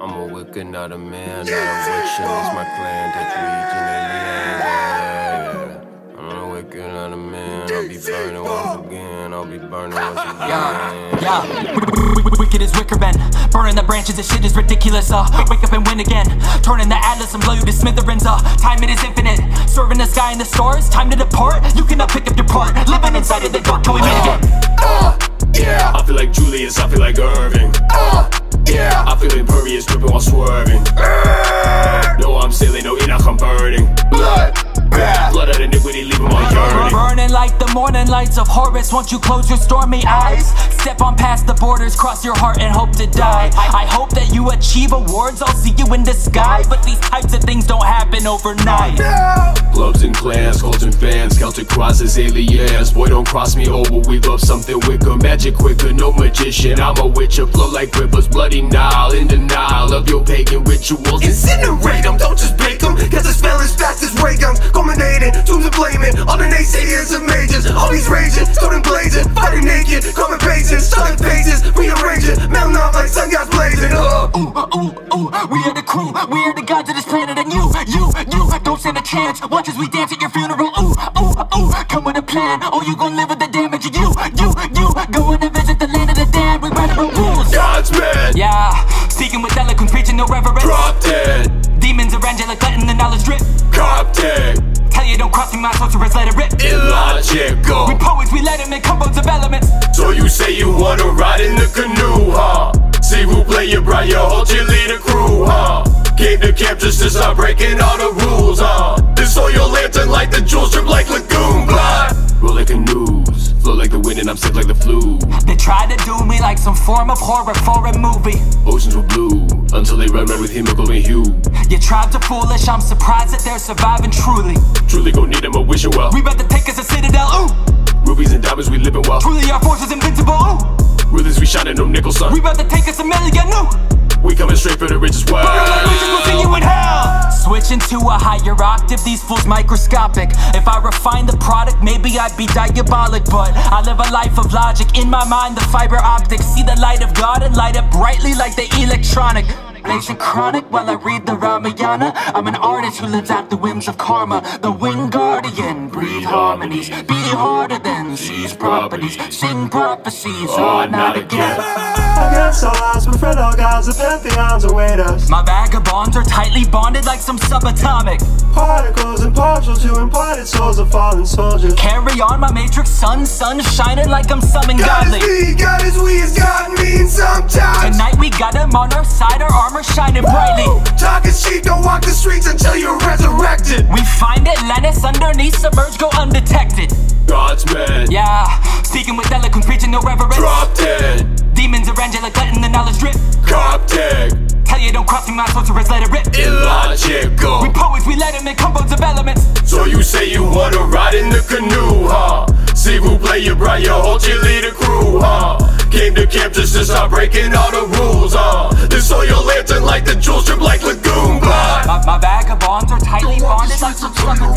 I'm a wicked, not a man, not a witch, and it's my clan touch region alien. Yeah, yeah. I'm a wicked, not a man. I'll be burning once again. I'll be burning once again. Yeah, yeah. Wicked as wicker men, burning the branches. This shit is ridiculous. Uh, wake up and win again. Turning the atlas and blow you to smithereens. Uh, time it is infinite. Serving the sky and the stars. Time to depart. You cannot pick up your part. Living inside of the dark. Can we meet again? Uh, yeah. I feel like Julius. I feel like Irving. Uh, yeah. I feel impervious, dripping while swerving. Morning lights of Horus. Won't you close your stormy eyes? Step on past the borders, cross your heart and hope to die. I hope that you achieve awards. I'll see you in the sky. But these types of things don't happen overnight. Oh, Clubs and clans, cults and fans, Celtic crosses, aliens. Boy, don't cross me over. We love something wicker, magic quicker, no magician. I'm a witcher, flow like rivers, bloody Nile, in denial of your pagan rituals. Incinerate them, don't just break these raging, starting blazing, fighting naked, coming paces, starting pages, rearranging, melting off like sun gods blazing. Uh. Ooh, ooh, ooh, we are the crew, we are the gods of this planet, and you, you, you, don't stand a chance. Watch as we dance at your funeral. Ooh, ooh, ooh, come with a plan, or you gon' live with the damage. You, you, you, going to visit the land of the dead. We write our rules. God's man, Yeah, speaking with eloquence, preaching no reverence. drop dead, Demons are angelic, letting the knowledge drip. Tell my sorcerers, let it rip. illogical. We poets, we let it make combos of elements. So you say you wanna ride in the canoe, huh? See who play your bride, your whole cheerleader crew, huh? Came to camp just to start breaking all the rules, huh? This oil your lantern like the jewels drip like lagoon I'm sick like the flu. They try to do me like some form of horror for a movie. Oceans were blue until they ran red with hemoglobin hue. Your tribes are foolish, I'm surprised that they're surviving truly. Truly gon' need them a wishing well. We about to take us a citadel, ooh. Rubies and diamonds, we living well. Truly our force is invincible, ooh. Ruthless, we shining, no nickel, son. We about to take us a million, ooh. We coming straight for the richest world. Bitches will see you in hell. Switching to a higher octave, these fools microscopic. If I refine the product, maybe I'd be diabolic. But I live a life of logic. In my mind, the fiber optics see the light of God and light up brightly like the electronic. Nation chronic while I read the Ramayana. I'm an artist who lives out the whims of karma. The winged guardian, breathe harmonies, beat harder than seize properties, sing prophecies. Oh, oh not again. Against all odds, befriend all gods, the pantheons await us. My vagabonds are tightly bonded like some subatomic. Particles impartial to imparted souls of fallen soldiers. Carry on my matrix, sun, sun shining like I'm God godly. is me, God is we, as God means sometimes. Tonight we got him on our side, our armor shining brightly. Talk is cheap, don't walk the streets until you're resurrected. We find Atlantis underneath, submerge, go undetected. God's man, Yeah, speaking with eloquence, preaching no reverence. drop dead. Angelic, letting the knowledge drip. Coptic, Tell you don't cross me, my sorcerers, let it rip. illogical. We poets, we let it make combos of elements. So you say you wanna ride in the canoe, huh? See who play you, bride, your whole cheerleader crew, huh? Came to camp just to start breaking all the rules, huh? This oil your lantern like the jewels drip like lagoon blood. My, my vagabonds are tightly bonded like some suckers.